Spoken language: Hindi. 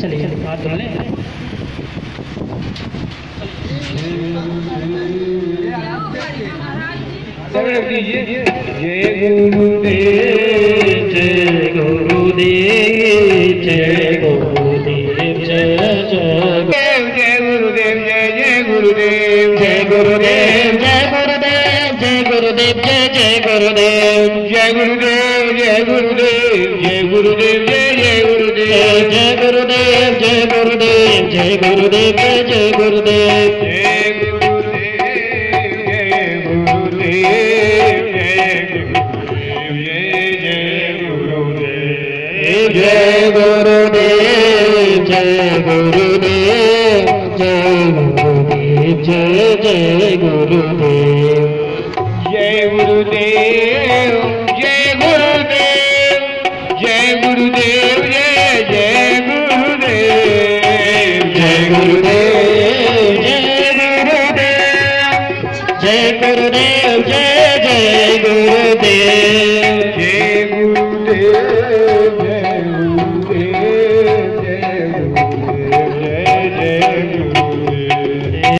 चलिए हाथ धो लें। सब रख दीजिए। जय गुरुदेव जय गुरुदेव जय गुरुदेव जय जय। जय गुरुदेव जय जय गुरुदेव। जय गुरुदेव जय गुरुदेव जय जय गुरुदेव जय गुरुदेव जय गुरुदेव जय गुरुदेव जय जय गुरुदेव जय गुरुदेव जय गुरुदेव जय गुरुदेव जय जय गुरुदेव जय गुरुदेव जय गुरुदेव जय गुरुदेव जय गुरुदेव जय गुरुदेव जय जय गुरुदेव जय गुरुदेव जय गुरुदेव जय गुरुदेव जय जय गुरुदेव जय गुरुदेव जय गुरुदेव जय गुरुदेव जय जय गुरुदेव जय गुरुदेव जय